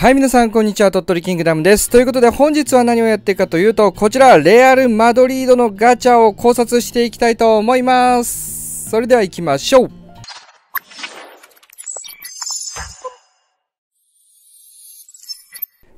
はい、皆さん、こんにちは。鳥取キングダムです。ということで、本日は何をやっていくかというと、こちら、レアル・マドリードのガチャを考察していきたいと思います。それでは行きましょう。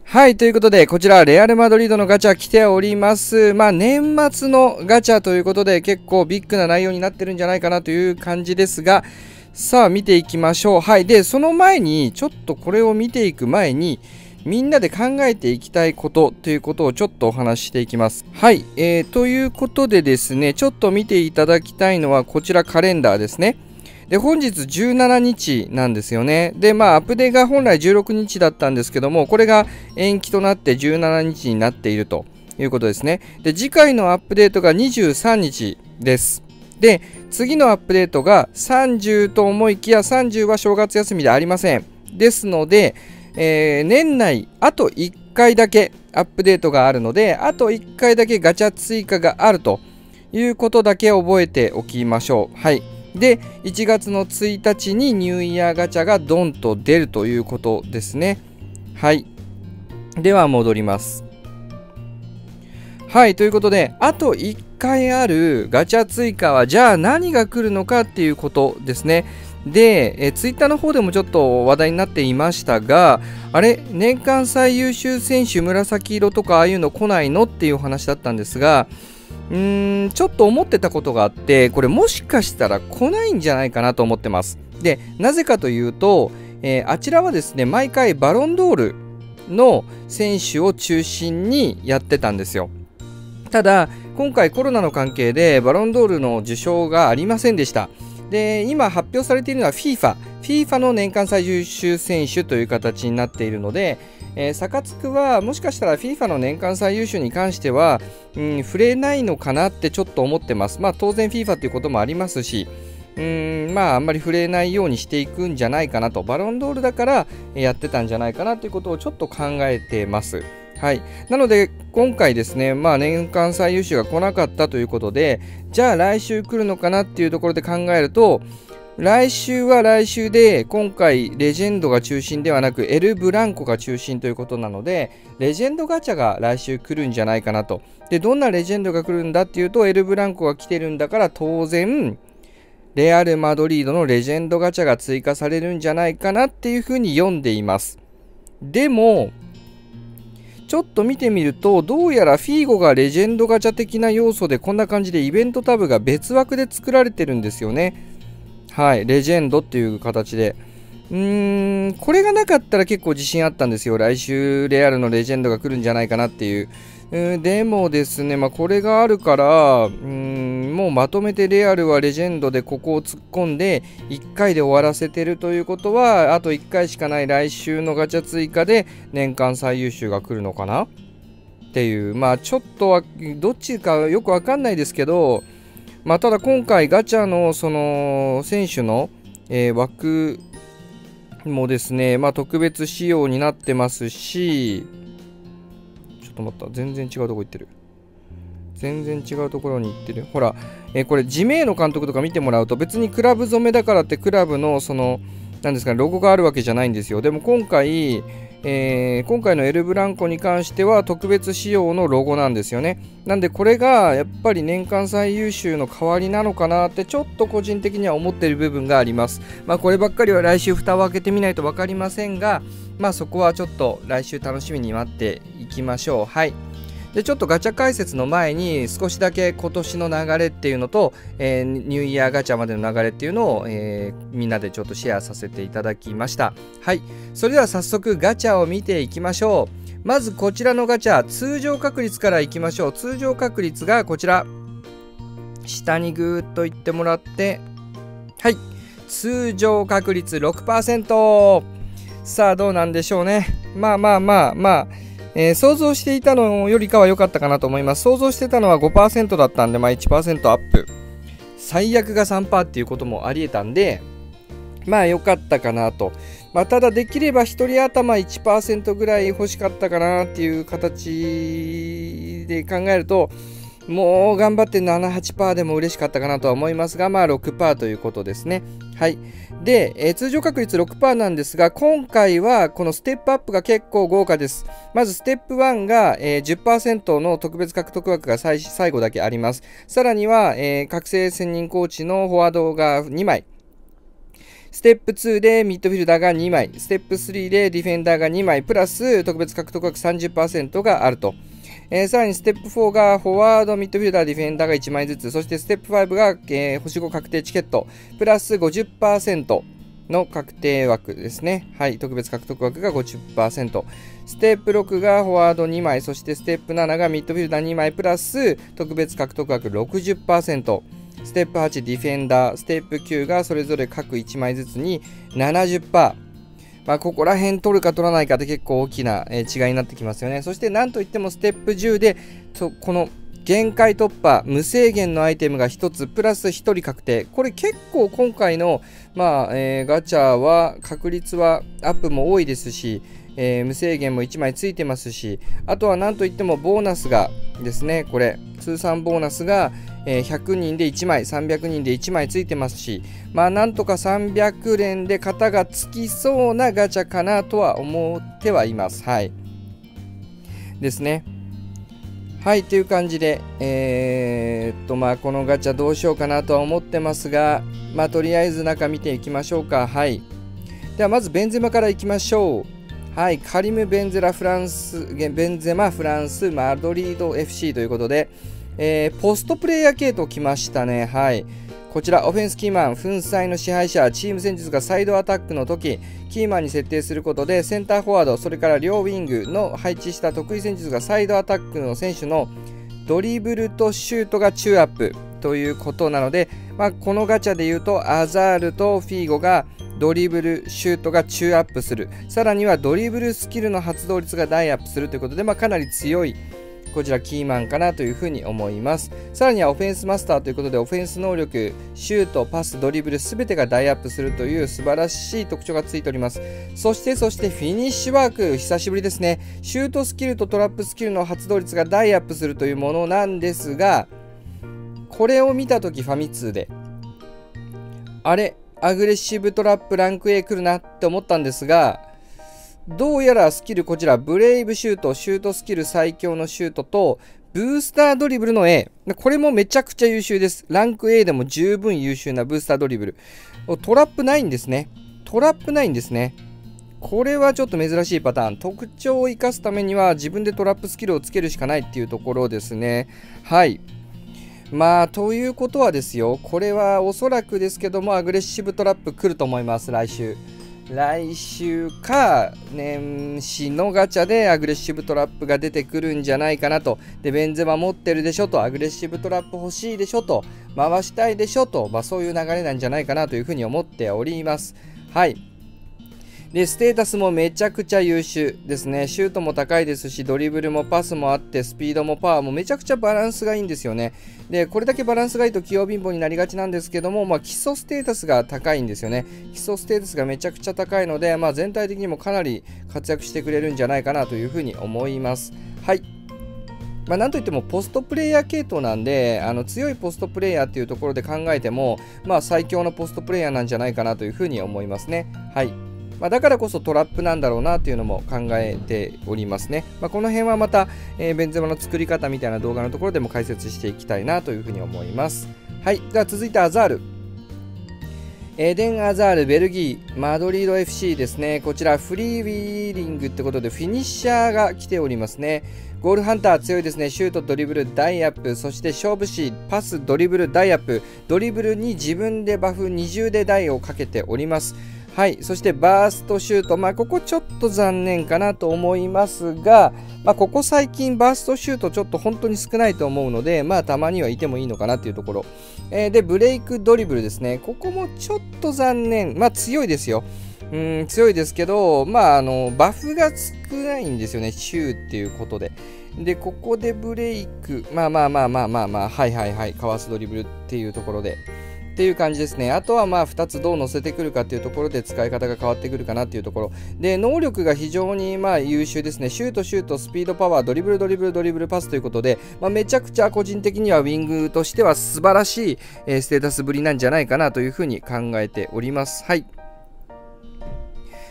はい、ということで、こちら、レアル・マドリードのガチャ来ております。まあ、年末のガチャということで、結構ビッグな内容になってるんじゃないかなという感じですが、さあ、見ていきましょう。はい。で、その前に、ちょっとこれを見ていく前に、みんなで考えていきたいことということをちょっとお話ししていきます。はい。えー、ということでですね、ちょっと見ていただきたいのは、こちらカレンダーですね。で、本日17日なんですよね。で、まあ、アップデーが本来16日だったんですけども、これが延期となって17日になっているということですね。で、次回のアップデートが23日です。で、次のアップデートが30と思いきや30は正月休みでありません。ですので、えー年内あと1回だけアップデートがあるので、あと1回だけガチャ追加があるということだけ覚えておきましょう。はい。で、1月の1日にニューイヤーガチャがドンと出るということですね。はい。では戻ります。はい、ということで、あと1回あるガチャ追加は、じゃあ何が来るのかっていうことですね。で、えツイッターの方でもちょっと話題になっていましたが、あれ、年間最優秀選手紫色とかああいうの来ないのっていう話だったんですが、うーん、ちょっと思ってたことがあって、これもしかしたら来ないんじゃないかなと思ってます。で、なぜかというと、えーあちらはですね、毎回バロンドールの選手を中心にやってたんですよ。ただ、今回コロナの関係でバロンドールの受賞がありませんでした。で、今発表されているのは FIFA。FIFA の年間最優秀選手という形になっているので、えー、サカツクはもしかしたら FIFA の年間最優秀に関しては、うん、触れないのかなってちょっと思ってます。まあ当然 FIFA ということもありますし、うんまああんまり触れないようにしていくんじゃないかなとバロンドールだからやってたんじゃないかなということをちょっと考えてます。はい、なので今回ですね、まあ、年間最優秀が来なかったということでじゃあ来週来るのかなっていうところで考えると来週は来週で今回レジェンドが中心ではなくエル・ブランコが中心ということなのでレジェンドガチャが来週来るんじゃないかなと。でどんなレジェンドが来るんだっていうとエル・ブランコが来てるんだから当然レアル・マドリードのレジェンドガチャが追加されるんじゃないかなっていうふうに読んでいます。でもちょっと見てみるとどうやらフィーゴがレジェンドガチャ的な要素でこんな感じでイベントタブが別枠で作られてるんですよね。はいレジェンドっていう形で。うーんこれがなかったら結構自信あったんですよ。来週レアルのレジェンドが来るんじゃないかなっていう。うんでもですね、まあ、これがあるからうんもうまとめてレアルはレジェンドでここを突っ込んで1回で終わらせてるということはあと1回しかない来週のガチャ追加で年間最優秀が来るのかな？っていう。まあちょっとはどっちかよくわかんないですけどまあただ今回ガチャのその選手の、えー枠もですねまあ特別仕様になってますしちょっと待った。全然違うとこ行ってる。全然違うところに行ってる。ほら、えーこれジメイの監督とか見てもらうと別にクラブ染めだからってクラブのそのなんですかねロゴがあるわけじゃないんですよ。でも今回、えー今回のエルブランコに関しては特別仕様のロゴなんですよね。なんでこれがやっぱり年間最優秀の代わりなのかなってちょっと個人的には思っている部分があります。まあこればっかりは来週蓋を開けてみないと分かりませんがまあそこはちょっと来週楽しみに待っていきましょう。はい。でちょっとガチャ解説の前に少しだけ今年の流れっていうのと、えーニューイヤーガチャまでの流れっていうのを、えーみんなでちょっとシェアさせていただきました。はい。それでは早速ガチャを見ていきましょう。まずこちらのガチャ通常確率からいきましょう。通常確率がこちら。下にぐーっといってもらって。はい。通常確率6%さあどうなんでしょうねまあまあまあまあえー想像していたのよりかは良かったかなと思います。想像してたのは5%だったんで、まあ1%アップ。最悪が3%っていうこともあり得たんで、まあ良かったかなと。まあただできれば1人頭1%ぐらい欲しかったかなっていう形で考えると、もう頑張って7、8%でも嬉しかったかなとは思いますが、まあ6%ということですね。はい。で、えー、通常確率6%なんですが、今回はこのステップアップが結構豪華です。まずステップ1が、えー、10%の特別獲得枠が最後だけあります。さらには、えー、覚醒専任コーチのフォワードが2枚。ステップ2でミッドフィルダーが2枚。ステップ3でディフェンダーが2枚。プラス特別獲得枠30%があると。えー、さらにステップ4がフォワード、ミッドフィルダー、ディフェンダーが1枚ずつ、そしてステップ5が、えー、星5確定チケット、プラス50%の確定枠ですね。はい、特別獲得枠が50%。ステップ6がフォワード2枚、そしてステップ7がミッドフィルダー2枚、プラス特別獲得枠60%。ステップ8ディフェンダー、ステップ9がそれぞれ各1枚ずつに70%。まあ、ここら辺取るか取らないかで結構大きな、違いになってきますよね。そしてなんといってもステップ10で、この限界突破、無制限のアイテムが1つ、プラス1人確定。これ結構今回の、まあ、えー、ガチャは確率はアップも多いですし、えー、無制限も1枚ついてますし、あとは何といってもボーナスがですね、これ、通算ボーナスが、えー、100人で1枚、300人で1枚ついてますし、まあなんとか300連で型がつきそうなガチャかなとは思ってはいます。はい。ですね。はい、という感じで、えー、っと、まあ、このガチャどうしようかなとは思ってますが、まあ、とりあえず中見ていきましょうか。はい。では、まずベンゼマからいきましょう。はい、カリム・ベンゼラ・フランス、ベンゼマ・フランス、マドリード FC ということで、えー、ポストプレイヤー系と来ましたね。はい。こちら、オフェンスキーマン、粉砕の支配者、チーム戦術がサイドアタックの時、キーマンに設定することで、センターフォワード、それから両ウィングの配置した得意戦術がサイドアタックの選手のドリブルとシュートがチューアップということなので、まあ、このガチャで言うと、アザールとフィーゴがドリブル、シュートがチューアップする。さらにはドリブルスキルの発動率が大アップするということで、まあ、かなり強いこちらキーマンかなというふうに思います。さらにはオフェンスマスターということで、オフェンス能力、シュート、パス、ドリブル、すべてが大アップするという素晴らしい特徴がついております。そして、そしてフィニッシュワーク、久しぶりですね。シュートスキルとトラップスキルの発動率がダイアップするというものなんですが、これを見たときファミ通で、あれ、アグレッシブトラップランク A 来るなって思ったんですが、どうやらスキルこちら、ブレイブシュート、シュートスキル最強のシュートと、ブースタードリブルの A。これもめちゃくちゃ優秀です。ランク A でも十分優秀なブースタードリブル。トラップないんですね。トラップないんですね。これはちょっと珍しいパターン。特徴を生かすためには自分でトラップスキルをつけるしかないっていうところですね。はい。まあ、ということはですよ。これはおそらくですけども、アグレッシブトラップ来ると思います、来週。来週か年始のガチャでアグレッシブトラップが出てくるんじゃないかなと。で、ベンゼマ持ってるでしょと、アグレッシブトラップ欲しいでしょと、回したいでしょと、まあそういう流れなんじゃないかなというふうに思っております。はい。で、ステータスもめちゃくちゃ優秀ですね。シュートも高いですし、ドリブルもパスもあって、スピードもパワーもめちゃくちゃバランスがいいんですよね。で、これだけバランスがいいと器用貧乏になりがちなんですけども、まあ、基礎ステータスが高いんですよね。基礎ステータスがめちゃくちゃ高いので、まあ、全体的にもかなり活躍してくれるんじゃないかなというふうに思います。はい。まあ、なんといってもポストプレイヤー系統なんであの強いポストプレイヤーっていうところで考えても、まあ、最強のポストプレイヤーなんじゃないかなというふうに思いますね。はい。まあ、だからこそトラップなんだろうなというのも考えておりますね。まあ、この辺はまた、えー、ベンゼマの作り方みたいな動画のところでも解説していきたいなというふうに思います。はい。では続いてアザール。エデン・アザール、ベルギー、マドリード FC ですね。こちらフリーウィーリングってことでフィニッシャーが来ておりますね。ゴールハンター強いですね。シュート、ドリブル、ダイアップ、そして勝負師、パス、ドリブル、ダイアップ、ドリブルに自分でバフ二重でダイをかけております。はい、そしてバーストシュート、まあ、ここちょっと残念かなと思いますが、まあ、ここ最近バーストシュートちょっと本当に少ないと思うので、まあ、たまにはいてもいいのかなっていうところ。えー、で、ブレイクドリブルですね。ここもちょっと残念。まあ、強いですよ。うん、強いですけど、まあ、あの、バフが少ないんですよね。シューっていうことで。で、ここでブレイク。まあまあまあまあまあまあ、はいはいはい。かわすドリブルっていうところで。っていう感じですね。あとはまあ2つどう乗せてくるかっていうところで使い方が変わってくるかなっていうところ。で、能力が非常にまあ優秀ですね。シュート、シュート、スピード、パワー、ドリブル、ドリブル、ドリブル、パスということで、まあ、めちゃくちゃ個人的にはウィングとしては素晴らしい、えー、ステータスぶりなんじゃないかなというふうに考えております。はい。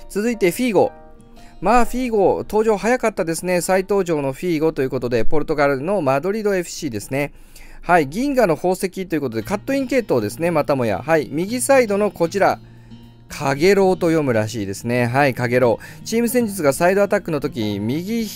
続いてフィーゴ。まあ、フィーゴ、登場早かったですね。再登場のフィーゴということで、ポルトガルのマドリド FC ですね。はい、銀河の宝石ということで、カットイン系統ですね、またもや。はい、右サイドのこちら、カゲロウと読むらしいですね。はい、カゲロウ。チーム戦術がサイドアタックの時、右、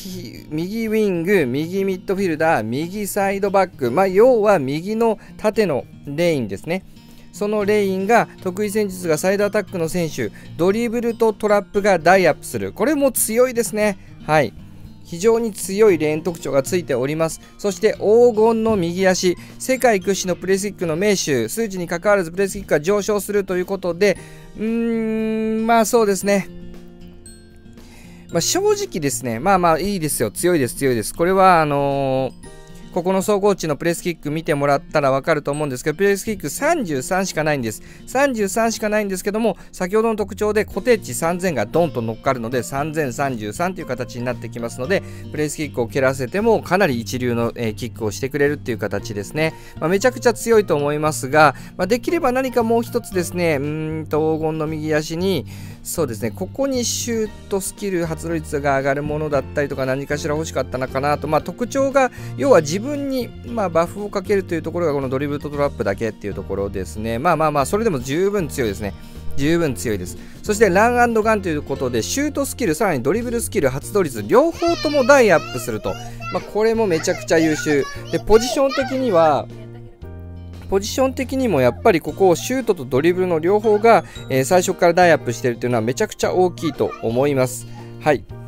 右ウィング、右ミッドフィルダー、右サイドバック。まあ、要は右の縦のレインですね。そのレインが得意戦術がサイドアタックの選手、ドリブルとトラップがダイアップする。これも強いですね。はい。非常に強いレーン特徴がついております。そして黄金の右足、世界屈指のプレスキックの名手、数値に関わらずプレスキックが上昇するということで、うーん、まあそうですね。まあ、正直ですね、まあまあいいですよ、強いです、強いです。これは、あのーここの総合値のプレスキック見てもらったらわかると思うんですけど、プレスキック33しかないんです。33しかないんですけども、先ほどの特徴で固定値3000がドンと乗っかるので、3033という形になってきますので、プレスキックを蹴らせてもかなり一流の、えー、キックをしてくれるっていう形ですね。まあ、めちゃくちゃ強いと思いますが、まあ、できれば何かもう一つですね、うんと黄金の右足に、そうですね、ここにシュートスキル発動率が上がるものだったりとか何かしら欲しかったのかなと、まあ、特徴が要は自分に、まあ、バフをかけるというところがこのドリブルとトラップだけっていうところですね。まあまあまあ、それでも十分強いですね。十分強いです。そしてランガンということで、シュートスキル、さらにドリブルスキル、発動率、両方ともダイアップすると。まあ、これもめちゃくちゃ優秀。で、ポジション的には、ポジション的にもやっぱりここをシュートとドリブルの両方が、え、最初からダイアップしてるっていうのはめちゃくちゃ大きいと思います。はい。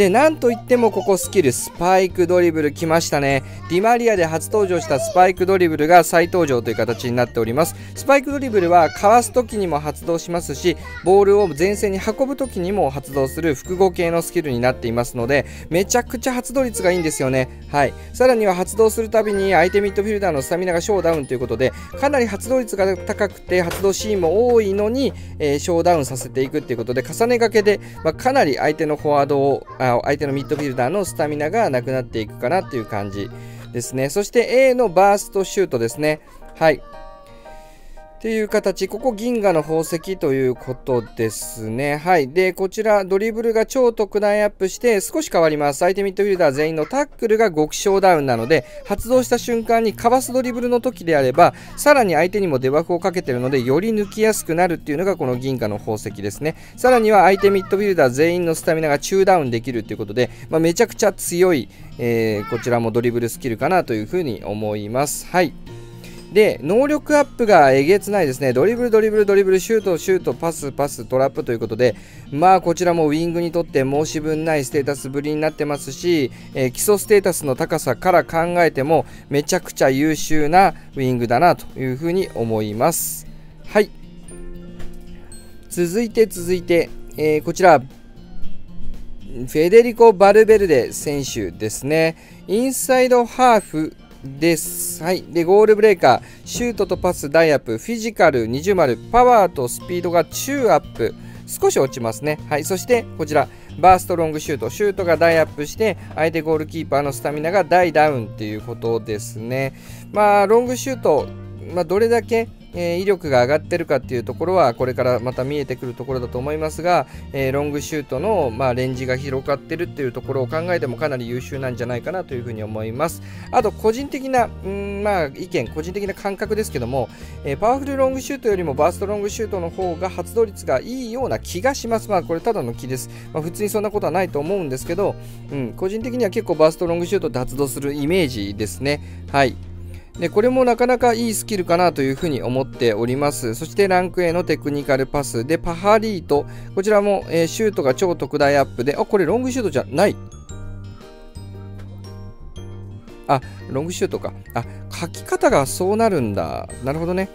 で、なんといってもここスキル、スパイクドリブル来ましたね。ディマリアで初登場したスパイクドリブルが再登場という形になっております。スパイクドリブルはかわす時にも発動しますし、ボールを前線に運ぶ時にも発動する複合系のスキルになっていますので、めちゃくちゃ発動率がいいんですよね。はい。さらには発動するたびに相手ミッドフィルダーのスタミナが小ダウンということで、かなり発動率が高くて発動シーンも多いのに、えー、小ダウンさせていくということで、重ねがけで、まあ、かなり相手のフォワードを、あ相手のミッドフィルダーのスタミナがなくなっていくかなという感じですね。そして A のバーストシュートですね。はい。っていう形、ここ銀河の宝石ということですね。はい。で、こちらドリブルが超特大アップして少し変わります。相手ミッドフィルダー全員のタックルが極小ダウンなので、発動した瞬間にかわすドリブルの時であれば、さらに相手にもデバフをかけてるので、より抜きやすくなるっていうのがこの銀河の宝石ですね。さらには相手ミッドフィルダー全員のスタミナが中ダウンできるっていうことで、まあ、めちゃくちゃ強い、えー、こちらもドリブルスキルかなというふうに思います。はい。で、能力アップがえげつないですね。ドリブル、ドリブル、ドリブル、シュート、シュート、パス、パス、トラップということで、まあ、こちらもウィングにとって申し分ないステータスぶりになってますし、えー、基礎ステータスの高さから考えても、めちゃくちゃ優秀なウィングだなというふうに思います。はい。続いて、続いて、えー、こちら、フェデリコ・バルベルデ選手ですね。インサイドハーフです。はい。で、ゴールブレーカー、シュートとパス、ダイアップ、フィジカル、二重丸、パワーとスピードが中アップ。少し落ちますね。はい。そして、こちら、バーストロングシュート。シュートがダイアップして、相手ゴールキーパーのスタミナが大ダウンっていうことですね。まあ、ロングシュート、まあ、どれだけえ、威力が上がってるかっていうところはこれからまた見えてくるところだと思いますが、え、ロングシュートの、まあ、レンジが広がってるっていうところを考えてもかなり優秀なんじゃないかなというふうに思います。あと個人的な、うんまあ、意見個人的な感覚ですけども、え、パワフルロングシュートよりもバーストロングシュートの方が発動率がいいような気がします。まあこれただの気です、まあ、普通にそんなことはないと思うんですけど、うん、個人的には結構バーストロングシュートって発動するイメージですね。はい。でこれもなかなかいいスキルかなというふうに思っております。そしてランク A のテクニカルパスでパハリート。こちらも、えー、シュートが超特大アップで、あ、これロングシュートじゃない。あ、ロングシュートか。あ、書き方がそうなるんだ。なるほどね。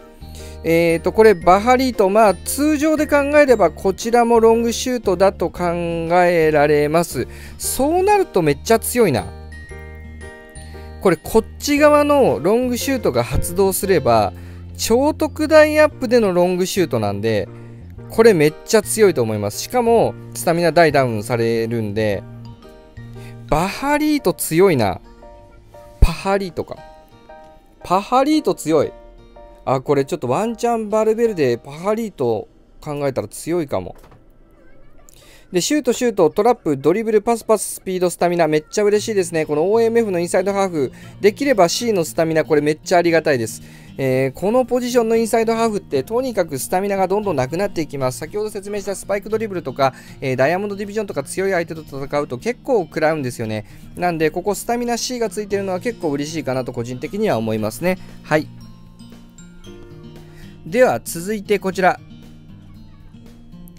えーと、これバハリート、まあ通常で考えればこちらもロングシュートだと考えられます。そうなるとめっちゃ強いな。これこっち側のロングシュートが発動すれば超特大アップでのロングシュートなんでこれめっちゃ強いと思います。しかもスタミナ大ダウンされるんでバハリート強いな。パハリートか。パハリート強い。あこれちょっとワンチャンバルベルでパハリート考えたら強いかも。で、シュート、シュート、トラップ、ドリブル、パスパス、スピード、スタミナ、めっちゃ嬉しいですね。この OMF のインサイドハーフ、できれば C のスタミナ、これめっちゃありがたいです。えー、このポジションのインサイドハーフってとにかくスタミナがどんどんなくなっていきます。先ほど説明したスパイクドリブルとか、えー、ダイヤモンドディビジョンとか強い相手と戦うと結構食らうんですよね。なんで、ここスタミナ C がついてるのは結構嬉しいかなと個人的には思いますね。はい。では続いてこちら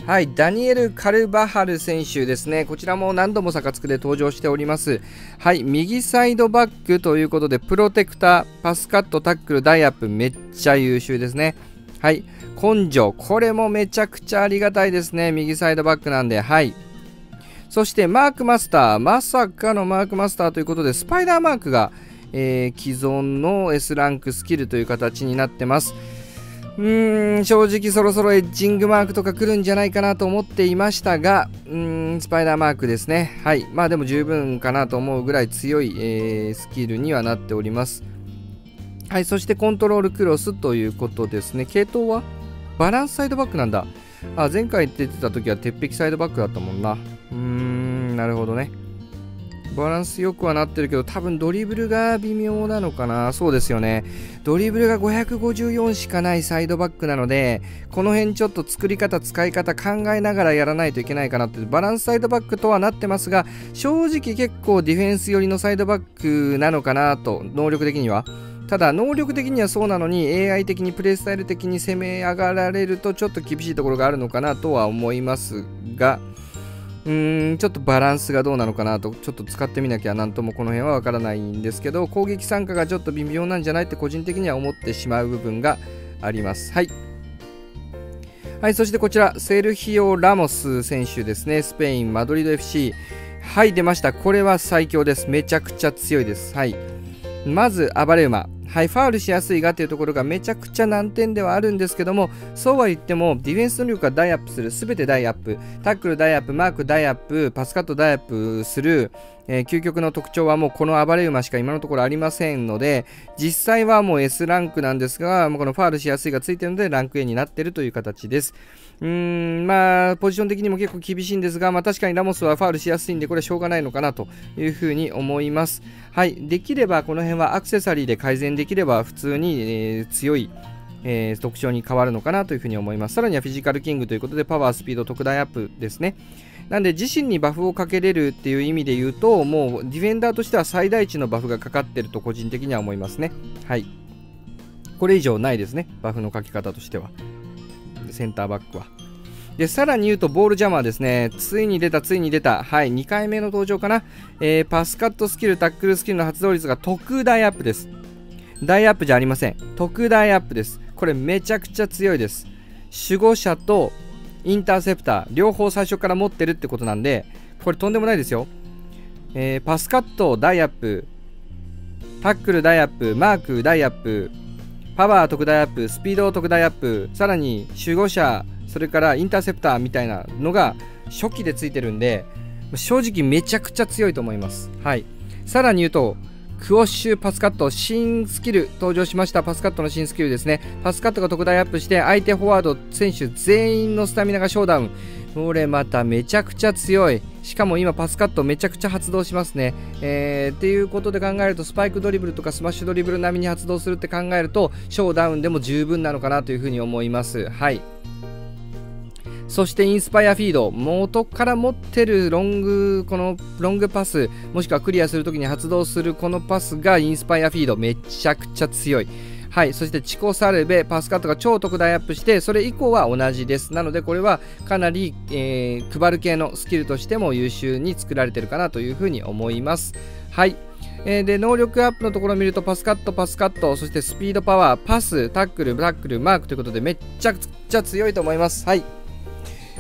はい、ダニエル・カルバハル選手ですね。こちらも何度もサカツクで登場しております。はい、右サイドバックということで、プロテクター、パスカット、タックル、ダイアップ、めっちゃ優秀ですね。はい、根性、これもめちゃくちゃありがたいですね。右サイドバックなんで、はい。そしてマークマスター、まさかのマークマスターということで、スパイダーマークが、えー、既存の S ランクスキルという形になってます。うーん、正直そろそろエッジングマークとか来るんじゃないかなと思っていましたが、うーん、スパイダーマークですね。はい。まあでも十分かなと思うぐらい強い、えー、スキルにはなっております。はい。そしてコントロールクロスということですね。系統はバランスサイドバックなんだ。あ、前回出てた時は鉄壁サイドバックだったもんな。うーん、なるほどね。バランスよくはなってるけど、多分ドリブルが微妙なのかな。そうですよね。ドリブルが554しかないサイドバックなので、この辺ちょっと作り方、使い方考えながらやらないといけないかなって、バランスサイドバックとはなってますが、正直結構ディフェンス寄りのサイドバックなのかなと、能力的には。ただ、能力的にはそうなのに、AI 的にプレイスタイル的に攻め上がられると、ちょっと厳しいところがあるのかなとは思いますが、うーんちょっとバランスがどうなのかなとちょっと使ってみなきゃなんともこの辺はわからないんですけど攻撃参加がちょっと微妙なんじゃないって個人的には思ってしまう部分があります。はい。はいそしてこちらセルヒオ・ラモス選手ですね。スペインマドリード FC はい出ました。これは最強です。めちゃくちゃ強いです。はい。まず暴れ馬はい、ファウルしやすいがというところがめちゃくちゃ難点ではあるんですけども、そうは言っても、ディフェンス能力が大アップする、すべて大アップ、タックル大アップ、マーク大アップ、パスカット大アップする、えー、究極の特徴はもうこの暴れ馬しか今のところありませんので、実際はもう S ランクなんですが、もうこのファウルしやすいがついてるので、ランク A になってるという形です。うーん、まあ、ポジション的にも結構厳しいんですが、まあ確かにラモスはファウルしやすいんで、これはしょうがないのかなというふうに思います。はい、できればこの辺はアクセサリーで改善できれば普通に、えー、強いえー、特徴に変わるのかなというふうに思います。さらにはフィジカルキングということでパワー、スピード、特大アップですね。なんで自身にバフをかけれるっていう意味で言うと、もうディフェンダーとしては最大値のバフがかかってると個人的には思いますね。はい。これ以上ないですね、バフのかけ方としては。センターバックは。で、さらに言うと、ボールジャマーですね。ついに出た、ついに出た。はい、2回目の登場かな。えー、パスカットスキル、タックルスキルの発動率が特大アップです。大アップじゃありません。特大アップです。これめちゃくちゃ強いです。守護者とインターセプター、両方最初から持ってるってことなんで、これとんでもないですよ。えー、パスカット大アップ、タックル大アップ、マーク大アップ、パワー特大アップ、スピード特大アップ、さらに守護者、それからインターセプターみたいなのが初期でついてるんで、正直めちゃくちゃ強いと思います。はい。さらに言うと、クオッシュパスカット新スキル登場しましたパスカットの新スキルですねパスカットが特大アップして相手フォワード選手全員のスタミナがショーダウンこれまためちゃくちゃ強いしかも今パスカットめちゃくちゃ発動しますね。えー、っていうことで考えるとスパイクドリブルとかスマッシュドリブル並みに発動するって考えるとショーダウンでも十分なのかなというふうに思います。はい。そしてインスパイアフィード元から持ってるロングこのロングパスもしくはクリアするときに発動するこのパスがインスパイアフィードめちゃくちゃ強いはい、そしてチコサルベ、パスカットが超特大アップして、それ以降は同じです。なので、これはかなり、えー、配る系のスキルとしても優秀に作られてるかなというふうに思います。はい。えー、で、能力アップのところを見ると、パスカット、パスカット、そしてスピードパワー、パス、タックル、ブラックル、マークということで、めっちゃくちゃ強いと思います。はい。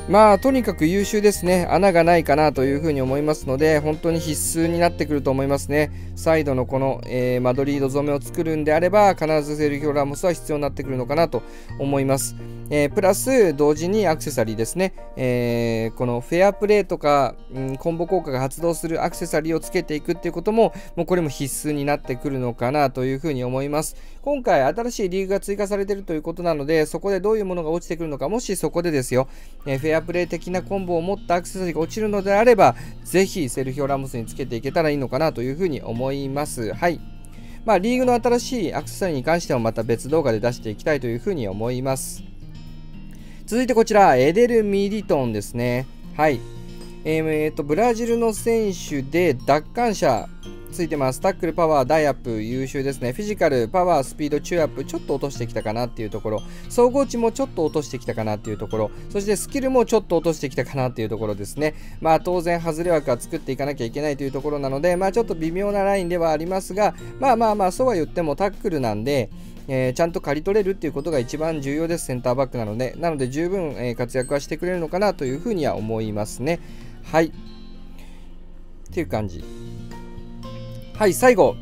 まあとにかく優秀ですね。穴がないかなというふうに思いますので本当に必須になってくると思いますね。サイドのこの、えー、マドリード染めを作るんであれば必ずセルヒオ・ラモスは必要になってくるのかなと思います。えー、プラス同時にアクセサリーですね、えー、このフェアプレーとか、うん、コンボ効果が発動するアクセサリーをつけていくっていうことももうこれも必須になってくるのかなというふうに思います。今回新しいリーグが追加されているということなのでそこでどういうものが落ちてくるのかもしそこでですよ、え、フェアプレー的なコンボを持ったアクセサリーが落ちるのであれば、ぜひセルフィオ・ラモスにつけていけたらいいのかなというふうに思います。はい。まあ、リーグの新しいアクセサリーに関してもまた別動画で出していきたいというふうに思います。続いてこちら、エデル・ミリトンですね。はい。えー、えー、と、ブラジルの選手で奪還者ついてます。タックル、パワー、ダイアップ、優秀ですね。フィジカル、パワー、スピード、チューアップ、ちょっと落としてきたかなっていうところ。総合値もちょっと落としてきたかなっていうところ。そしてスキルもちょっと落としてきたかなっていうところですね。まあ当然、外れ枠は作っていかなきゃいけないというところなので、まあちょっと微妙なラインではありますが、まあまあまあ、そうは言ってもタックルなんで、えー、ちゃんと刈り取れるっていうことが一番重要です、センターバックなので。なので、十分、えー、活躍はしてくれるのかなというふうには思いますね。はい。っていう感じ。はい、最後。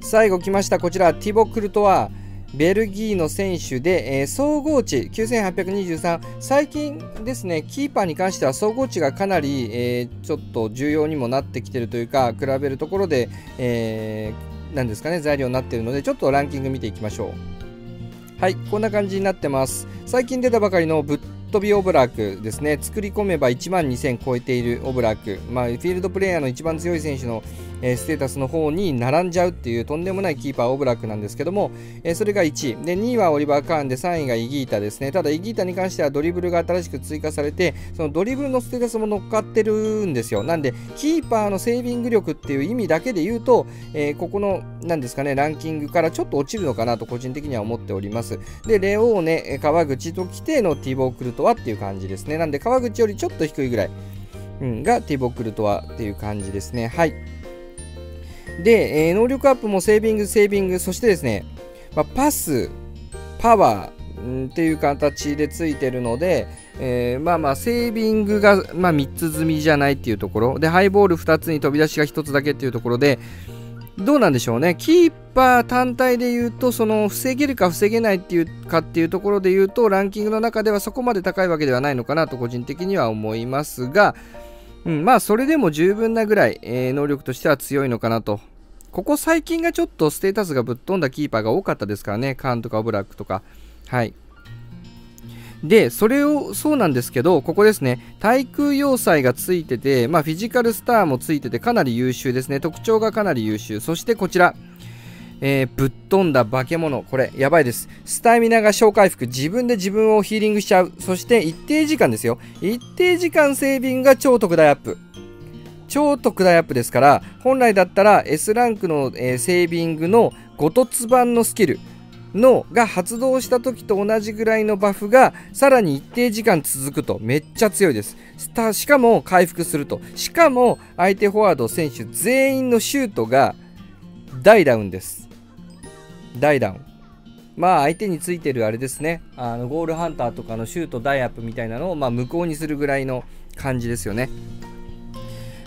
最後来ました。こちら、ティボ・クルトワ。ベルギーの選手で、えー、総合値9823最近ですねキーパーに関しては総合値がかなり、えー、ちょっと重要にもなってきてるというか比べるところで、えー、なんですかね材料になっているのでちょっとランキング見ていきましょうはいこんな感じになってます最近出たばかりのぶっ飛びオブラークですね作り込めば1万2000超えているオブラーク、まあ、フィールドプレーヤーの一番強い選手のえステータスの方に並んじゃうっていうとんでもないキーパーオブラックなんですけども、えそれが1位。で2位はオリバー・カーンで3位がイギータですね。ただイギータに関してはドリブルが新しく追加されてそのドリブルのステータスも乗っかってるんですよ。なんでキーパーのセービング力っていう意味だけで言うと、えー、ここの何ですかねランキングからちょっと落ちるのかなと個人的には思っております。でレオーネ川口と来てのティボー・クルトワっていう感じですね。なんで川口よりちょっと低いぐらい、うん、がティボー・クルトワっていう感じですね。はい。で、えー、能力アップもセービング、セービング、そしてですね、まあ、パス、パワーっていう形でついてるので、えー、まあまあ、セービングが、まあ、3つ積みじゃないっていうところ、で、ハイボール2つに飛び出しが1つだけっていうところで、どうなんでしょうね、キーパー単体で言うと、その防げるか防げないっていうかっていうところで言うと、ランキングの中ではそこまで高いわけではないのかなと個人的には思いますが、うん、まあそれでも十分なぐらい、えー、能力としては強いのかなと。ここ最近がちょっとステータスがぶっ飛んだキーパーが多かったですからね。カーンとかオブラックとか。はい。で、それを、そうなんですけど、ここですね、対空要塞がついてて、まあ、フィジカルスターもついてて、かなり優秀ですね。特徴がかなり優秀。そしてこちら、えー、ぶっ飛んだ化け物。これ、やばいです。スタミナが小回復。自分で自分をヒーリングしちゃう。そして一定時間ですよ。一定時間セービングが超特大アップ。超特大アップですから、本来だったら S ランクの、えー、セービングの5突版のスキルのが発動した時と同じぐらいのバフがさらに一定時間続くとめっちゃ強いです。しかも回復すると。しかも相手フォワード選手全員のシュートが大ダウンです。大ダウン。まあ相手についてるあれですね、あのゴールハンターとかのシュート大アップみたいなのをま無効にするぐらいの感じですよね。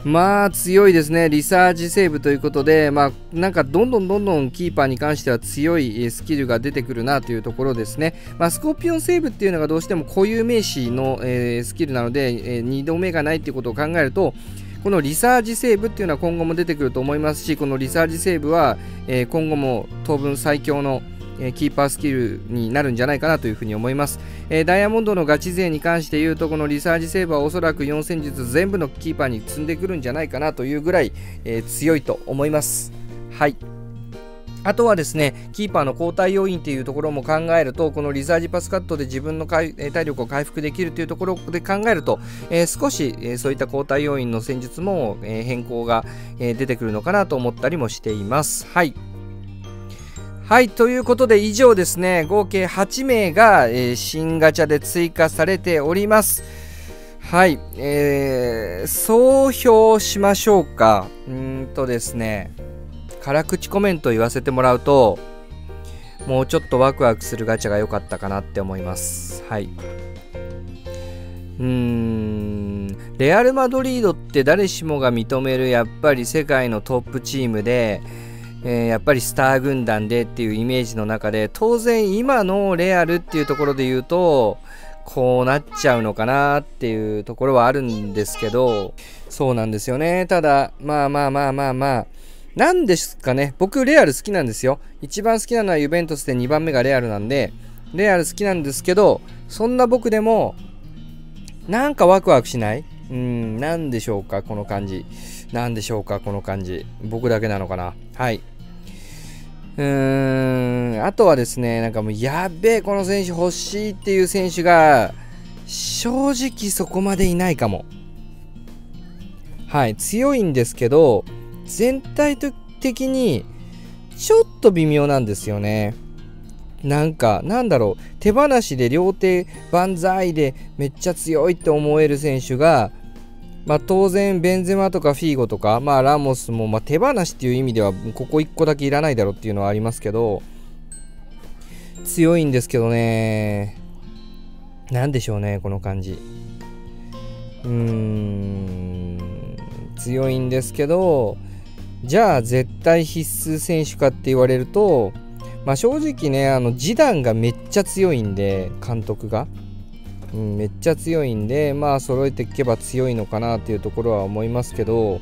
まあ強いですね、リサージセーブということで、まあ、なんかどんどんどんどんキーパーに関しては強いスキルが出てくるなというところですね、まあ、スコーピオンセーブっていうのがどうしても固有名詞の、えー、スキルなので、えー、2度目がないということを考えると、このリサージセーブっていうのは今後も出てくると思いますし、このリサージセーブは、え、今後も当分最強のえキーパースキルになるんじゃないかなというふに思います、えダイヤモンドのガチ勢に関して言うとこのリサージセーブはおそらく4戦術全部のキーパーに積んでくるんじゃないかなというぐらい、え強いと思います。はい。あとはですね、キーパーの交代要因というところも考えると、このリサージパスカットで自分の体力を回復できるというところで考えると、えー、少し、えー、そういった交代要因の戦術も、えー、変更が、え出てくるのかなと思ったりもしています。はい。はい、ということで以上ですね、合計8名が、え、新ガチャで追加されております。はい、えー、総評しましょうか。うんとですね、辛口コメント言わせてもらうと、もうちょっとワクワクするガチャが良かったかなって思います。はい。うーん、レアル・マドリードって誰しもが認めるやっぱり世界のトップチームで、えー、やっぱりスター軍団でっていうイメージの中で当然今のレアルっていうところで言うとこうなっちゃうのかなっていうところはあるんですけどそうなんですよねただまあまあまあまあまあなんですかね僕レアル好きなんですよ一番好きなのはユベントスで2番目がレアルなんでレアル好きなんですけどそんな僕でもなんかワクワクしない？うん、なんでしょうか、この感じ。なんでしょうか、この感じ。僕だけなのかな。はい。うーん、あとはですね、なんかもう、やべえ、この選手欲しいっていう選手が、正直そこまでいないかも。はい、強いんですけど、全体的に、ちょっと微妙なんですよね。なんか、なんだろう、手放しで両手万歳でめっちゃ強いって思える選手が、まあ、当然、ベンゼマとかフィーゴとか、まあ、ラモスも、まあ、手放しっていう意味では、ここ1個だけいらないだろうっていうのはありますけど、強いんですけどね、なんでしょうね、この感じ。うーん、強いんですけど、じゃあ絶対必須選手かって言われると、まあ、正直ね、あの、示談がめっちゃ強いんで、監督が。うん、めっちゃ強いんで、まあ、揃えていけば強いのかなっていうところは思いますけど、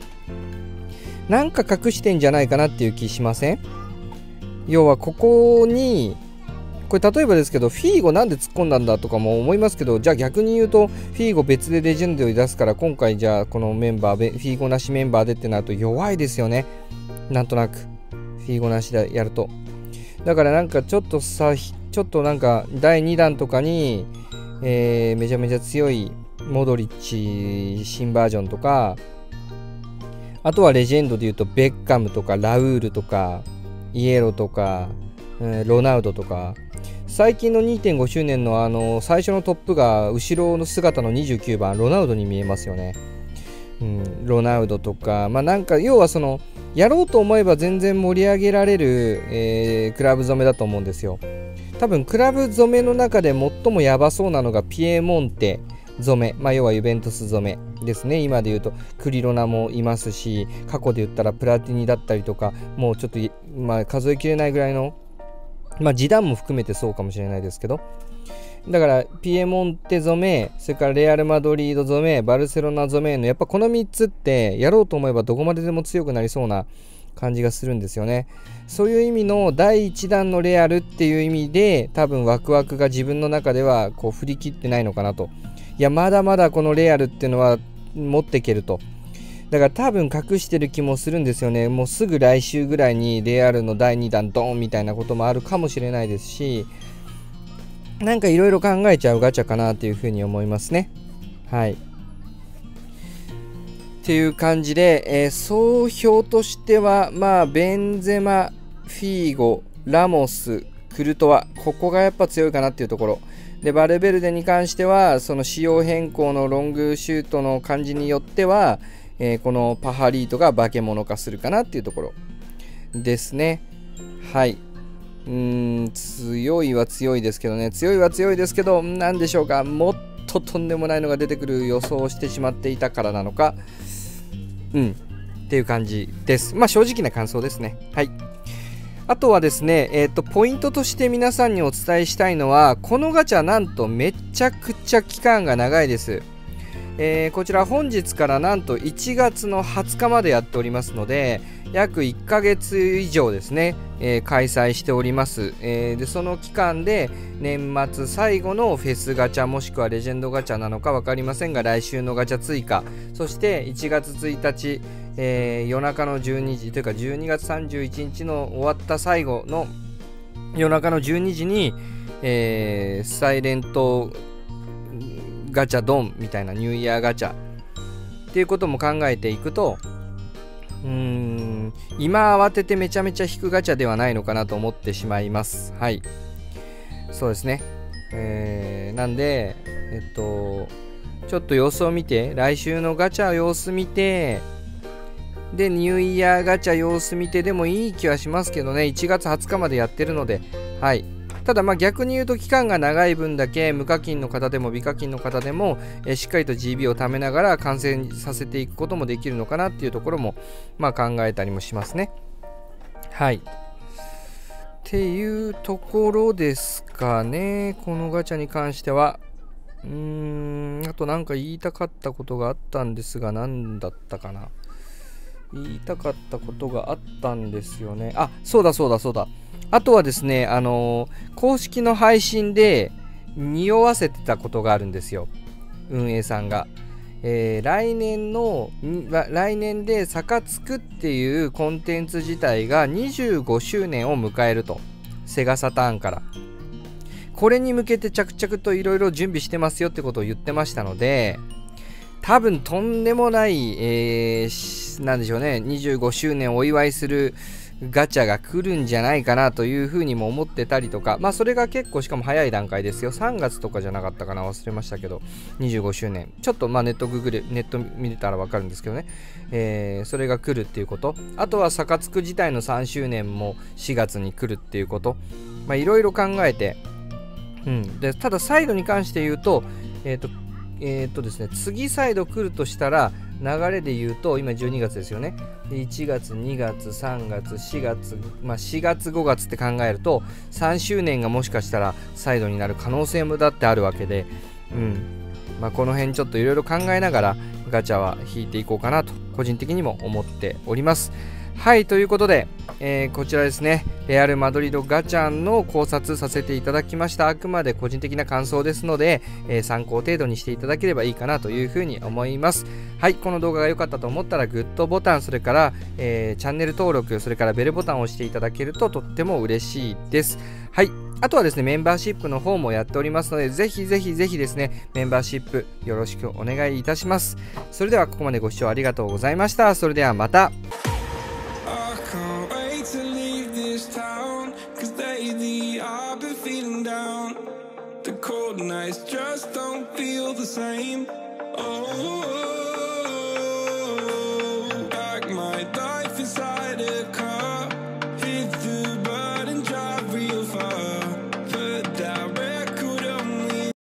なんか隠してんじゃないかなっていう気しません？要は、ここに、これ例えばですけど、フィーゴなんで突っ込んだんだとかも思いますけど、じゃあ逆に言うと、フィーゴ別でレジェンドに出すから、今回じゃあこのメンバー、フィーゴなしメンバーでってなると弱いですよね。なんとなく。フィーゴなしでやると。だからなんかちょっとさ、ちょっとなんか第2弾とかに、えー、めちゃめちゃ強いモドリッチ新バージョンとか、あとはレジェンドで言うとベッカムとかラウールとかイエロとか、えー、ロナウドとか最近の2.5周年のあの最初のトップが後ろの姿の29番ロナウドに見えますよね。うん、ロナウドとか、まあなんか要はそのやろうと思えば全然盛り上げられる、えー、クラブ染めだと思うんですよ。多分クラブ染めの中で最もやばそうなのがピエモンテ染め、まあ、要はユベントス染めですね。今で言うとクリロナもいますし、過去で言ったらプラティニだったりとか、もうちょっと、まあ、数えきれないぐらいの、まあ、時短も含めてそうかもしれないですけど、だからピエモンテ染め、それからレアル・マドリード染め、バルセロナ染めのやっぱこの3つってやろうと思えばどこまででも強くなりそうな感じがするんですよね。そういう意味の第1弾のレアルっていう意味で多分ワクワクが自分の中ではこう振り切ってないのかなと。いや、まだまだこのレアルっていうのは持っていけると。だから多分隠してる気もするんですよね。もうすぐ来週ぐらいにレアルの第2弾ドーンみたいなこともあるかもしれないですし、なんかいろいろ考えちゃうガチャかなというふうに思いますね。はい。っていう感じで、えー、総評としては、まあ、ベンゼマ、フィーゴ、ラモス、クルトワ、ここがやっぱ強いかなっていうところ。で、バルベルデに関しては、その仕様変更のロングシュートの感じによっては、えー、このパハリートが化け物化するかなっていうところですね。はい。うん、強いは強いですけどね、強いは強いですけど、何でしょうか、もっととんでもないのが出てくる予想をしてしまっていたからなのか、うん、っていう感じです。まあ正直な感想ですね。はい。あとはですね、えっ、ー、と、ポイントとして皆さんにお伝えしたいのは、このガチャなんとめちゃくちゃ期間が長いです。えー、こちら本日からなんと1月の20日までやっておりますので、約1ヶ月以上ですね、えー、開催しております、えー、でその期間で年末最後のフェスガチャもしくはレジェンドガチャなのか分かりませんが来週のガチャ追加そして1月1日、え、夜中の12時というか12月31日の終わった最後の夜中の12時に、えサイレントガチャドンみたいなニューイヤーガチャっていうことも考えていくとうーん今慌ててめちゃめちゃ引くガチャではないのかなと思ってしまいます。はい。そうですね。えー、なんでえっとちょっと様子を見て来週のガチャ様子見てでニューイヤーガチャ様子見てでもいい気はしますけどね。1月20日までやってるので。はい。ただまあ逆に言うと期間が長い分だけ無課金の方でも美課金の方でも、え、しっかりと GB を貯めながら完成させていくこともできるのかなっていうところもまあ考えたりもしますね。はい。っていうところですかね。このガチャに関しては。うーん、あとなんか言いたかったことがあったんですが、何だったかな。言いたかったことがあったんですよね。あ、そうだそうだそうだ。あとはですね、あの、公式の配信で匂わせてたことがあるんですよ。運営さんが。えー、来年の来年で「サカツク」っていうコンテンツ自体が25周年を迎えるとセガサターンからこれに向けて着々といろいろ準備してますよってことを言ってましたので多分とんでもない、えー、なんでしょうね25周年をお祝いするガチャが来るんじゃないかなというふうにも思ってたりとか、まあそれが結構しかも早い段階ですよ。3月とかじゃなかったかな忘れましたけど、25周年。ちょっとまあネットググれ、ネット見れたらわかるんですけどね、えー、それが来るっていうこと。あとはサカツク自体の3周年も4月に来るっていうこと。まあいろいろ考えて、うん。で、ただサイドに関して言うと、えっ、ー、と、えっ、とですね、次サイド来るとしたら、流れで言うと今12月ですよね。1月2月3月4月まあ4月5月って考えると3周年がもしかしたらサイドになる可能性もだってあるわけでうん。まあこの辺ちょっといろいろ考えながらガチャは引いていこうかなと個人的にも思っております。はいということでえー、こちらですね、レアル・マドリード・ガチャンの考察させていただきました。あくまで個人的な感想ですので、えー、参考程度にしていただければいいかなというふうに思います。はい、この動画が良かったと思ったら、グッドボタン、それから、えー、チャンネル登録、それからベルボタンを押していただけるととっても嬉しいです。はい。あとはですね、メンバーシップの方もやっておりますので、ぜひぜひぜひですね、メンバーシップよろしくお願いいたします。それではここまでご視聴ありがとうございました。それではまた。town Cause lately I've been feeling down. The cold nights just don't feel the same. Oh, back my life inside a